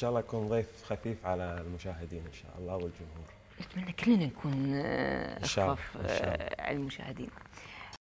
شاء الله يكون ضيف خفيف على المشاهدين إن شاء الله والجمهور. نتمنى كلنا نكون آه، خفاف إن شاء آه، على المشاهدين.